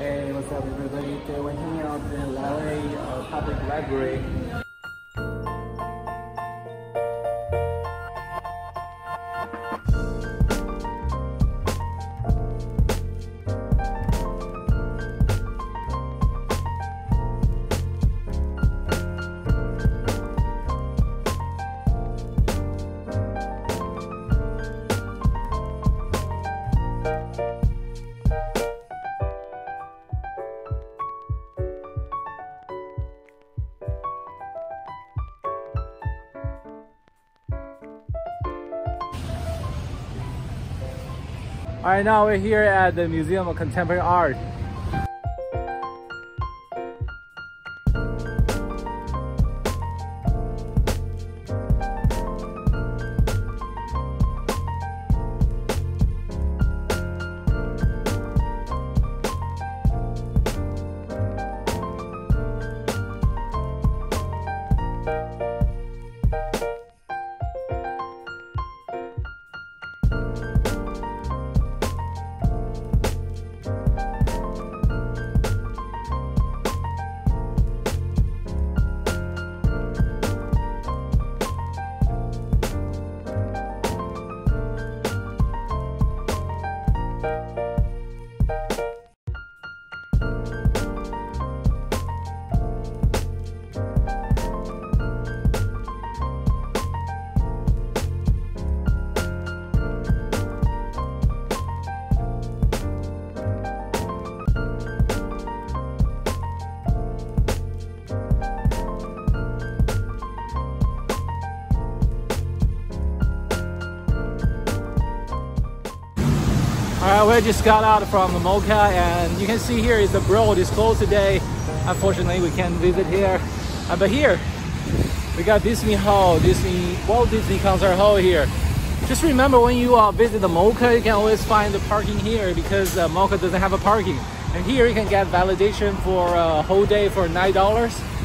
Hey, what's up everybody? Today we're hanging out in LA uh, Public Library. All right, now we're here at the Museum of Contemporary Art. All right, we just got out from the MoCA and you can see here is the Broad is closed today. Unfortunately, we can't visit here. Uh, but here, we got Disney Hall, Disney Walt Disney Concert Hall here. Just remember when you uh, visit the MoCA, you can always find the parking here because uh, MoCA doesn't have a parking. And here you can get validation for a whole day for $9